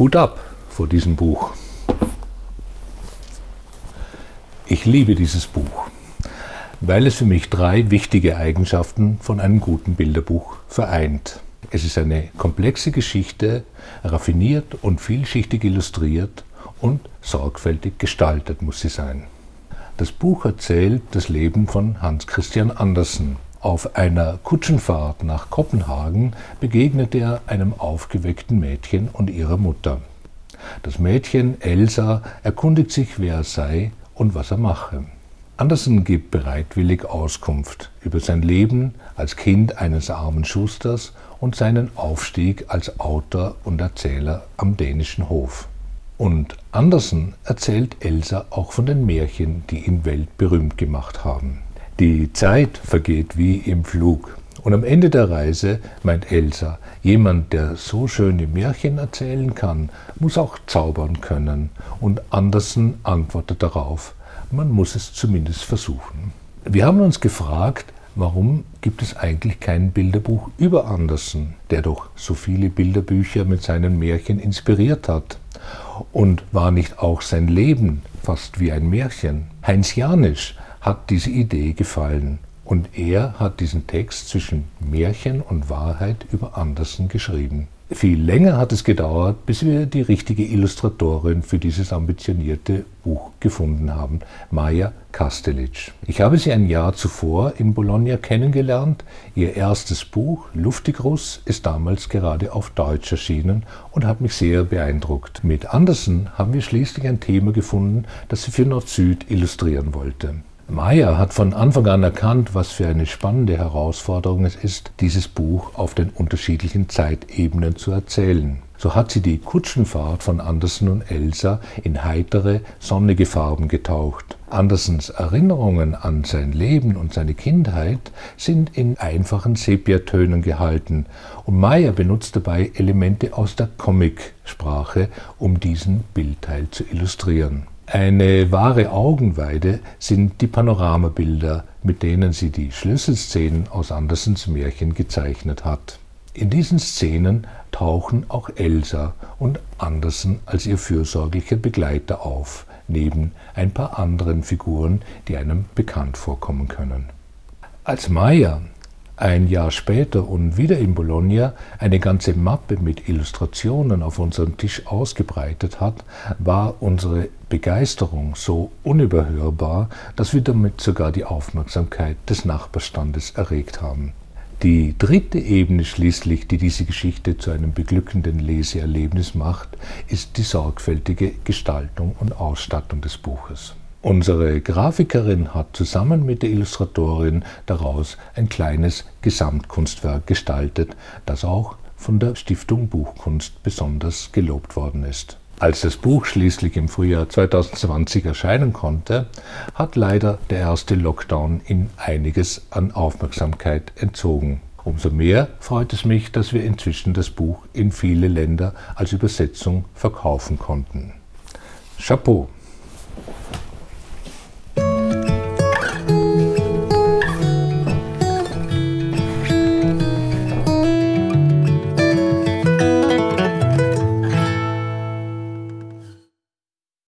Hut ab vor diesem Buch. Ich liebe dieses Buch, weil es für mich drei wichtige Eigenschaften von einem guten Bilderbuch vereint. Es ist eine komplexe Geschichte, raffiniert und vielschichtig illustriert und sorgfältig gestaltet muss sie sein. Das Buch erzählt das Leben von Hans Christian Andersen. Auf einer Kutschenfahrt nach Kopenhagen begegnet er einem aufgeweckten Mädchen und ihrer Mutter. Das Mädchen, Elsa, erkundigt sich, wer er sei und was er mache. Andersen gibt bereitwillig Auskunft über sein Leben als Kind eines armen Schusters und seinen Aufstieg als Autor und Erzähler am dänischen Hof. Und Andersen erzählt Elsa auch von den Märchen, die ihn weltberühmt gemacht haben. Die Zeit vergeht wie im Flug. Und am Ende der Reise meint Elsa, jemand, der so schöne Märchen erzählen kann, muss auch zaubern können. Und Andersen antwortet darauf, man muss es zumindest versuchen. Wir haben uns gefragt, warum gibt es eigentlich kein Bilderbuch über Andersen, der doch so viele Bilderbücher mit seinen Märchen inspiriert hat? Und war nicht auch sein Leben fast wie ein Märchen? Heinz Janisch hat diese Idee gefallen und er hat diesen Text zwischen Märchen und Wahrheit über Andersen geschrieben. Viel länger hat es gedauert, bis wir die richtige Illustratorin für dieses ambitionierte Buch gefunden haben, Maja Kastelic. Ich habe sie ein Jahr zuvor in Bologna kennengelernt. Ihr erstes Buch, Luftigrus, ist damals gerade auf Deutsch erschienen und hat mich sehr beeindruckt. Mit Andersen haben wir schließlich ein Thema gefunden, das sie für Nord-Süd illustrieren wollte. Meyer hat von Anfang an erkannt, was für eine spannende Herausforderung es ist, dieses Buch auf den unterschiedlichen Zeitebenen zu erzählen. So hat sie die Kutschenfahrt von Andersen und Elsa in heitere, sonnige Farben getaucht. Andersens Erinnerungen an sein Leben und seine Kindheit sind in einfachen Sepiatönen gehalten und Meyer benutzt dabei Elemente aus der Comicsprache, um diesen Bildteil zu illustrieren. Eine wahre Augenweide sind die Panoramabilder, mit denen sie die Schlüsselszenen aus Andersens Märchen gezeichnet hat. In diesen Szenen tauchen auch Elsa und Andersen als ihr fürsorglicher Begleiter auf, neben ein paar anderen Figuren, die einem bekannt vorkommen können. Als Maya ein Jahr später und wieder in Bologna eine ganze Mappe mit Illustrationen auf unserem Tisch ausgebreitet hat, war unsere Begeisterung so unüberhörbar, dass wir damit sogar die Aufmerksamkeit des Nachbarstandes erregt haben. Die dritte Ebene schließlich, die diese Geschichte zu einem beglückenden Leseerlebnis macht, ist die sorgfältige Gestaltung und Ausstattung des Buches. Unsere Grafikerin hat zusammen mit der Illustratorin daraus ein kleines Gesamtkunstwerk gestaltet, das auch von der Stiftung Buchkunst besonders gelobt worden ist. Als das Buch schließlich im Frühjahr 2020 erscheinen konnte, hat leider der erste Lockdown ihm einiges an Aufmerksamkeit entzogen. Umso mehr freut es mich, dass wir inzwischen das Buch in viele Länder als Übersetzung verkaufen konnten. Chapeau!